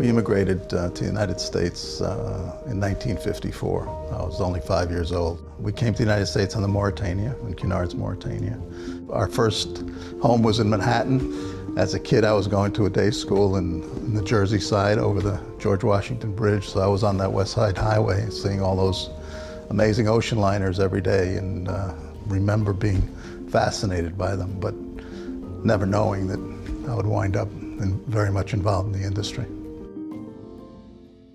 We immigrated uh, to the United States uh, in 1954. I was only five years old. We came to the United States on the Mauretania, in Cunard's Mauretania. Our first home was in Manhattan. As a kid, I was going to a day school in, in the Jersey side over the George Washington Bridge, so I was on that West Side Highway seeing all those amazing ocean liners every day and uh, remember being fascinated by them, but never knowing that I would wind up in, very much involved in the industry.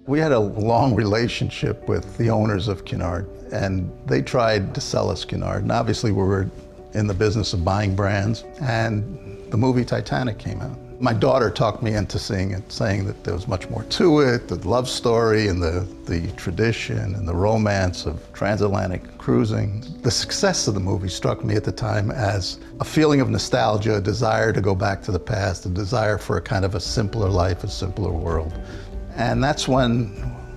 We had a long relationship with the owners of Cunard, and they tried to sell us Cunard. And obviously, we were in the business of buying brands, and the movie Titanic came out. My daughter talked me into seeing it, saying that there was much more to it, the love story and the, the tradition and the romance of transatlantic cruising. The success of the movie struck me at the time as a feeling of nostalgia, a desire to go back to the past, a desire for a kind of a simpler life, a simpler world. And that's when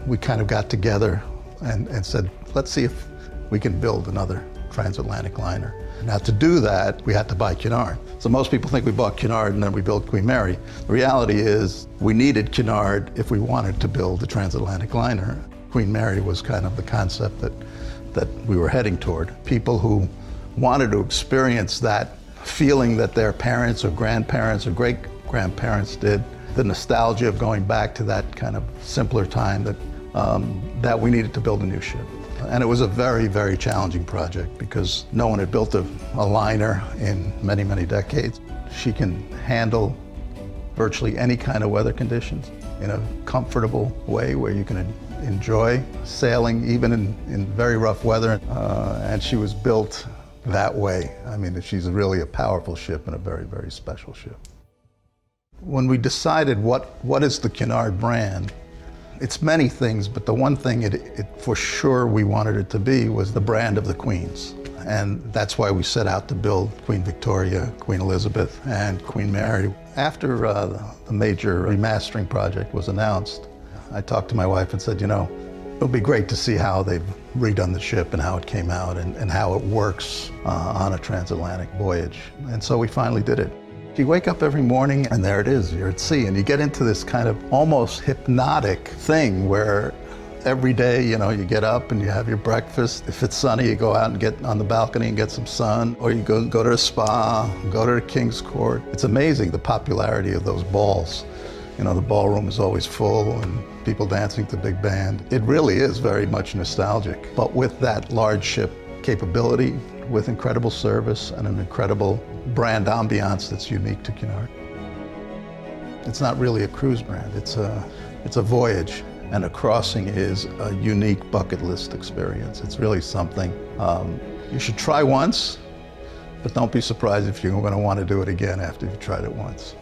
we kind of got together and, and said, let's see if we can build another transatlantic liner. Now to do that, we had to buy Cunard. So most people think we bought Cunard and then we built Queen Mary. The reality is we needed Cunard if we wanted to build a transatlantic liner. Queen Mary was kind of the concept that, that we were heading toward. People who wanted to experience that feeling that their parents or grandparents or great grandparents did the nostalgia of going back to that kind of simpler time that, um, that we needed to build a new ship. And it was a very, very challenging project because no one had built a, a liner in many, many decades. She can handle virtually any kind of weather conditions in a comfortable way where you can enjoy sailing even in, in very rough weather. Uh, and she was built that way. I mean, she's really a powerful ship and a very, very special ship. When we decided what, what is the Cunard brand, it's many things, but the one thing it, it, for sure we wanted it to be was the brand of the Queens. And that's why we set out to build Queen Victoria, Queen Elizabeth, and Queen Mary. After uh, the major remastering project was announced, I talked to my wife and said, you know, it'll be great to see how they've redone the ship and how it came out and, and how it works uh, on a transatlantic voyage. And so we finally did it. You wake up every morning and there it is, you're at sea, and you get into this kind of almost hypnotic thing where every day, you know, you get up and you have your breakfast. If it's sunny, you go out and get on the balcony and get some sun, or you go, go to a spa, go to the King's Court. It's amazing the popularity of those balls. You know, the ballroom is always full and people dancing to big band. It really is very much nostalgic, but with that large ship capability, with incredible service and an incredible brand ambiance that's unique to Cunard. It's not really a cruise brand, it's a, it's a voyage. And a crossing is a unique bucket list experience. It's really something um, you should try once, but don't be surprised if you're going to want to do it again after you've tried it once.